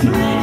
dream.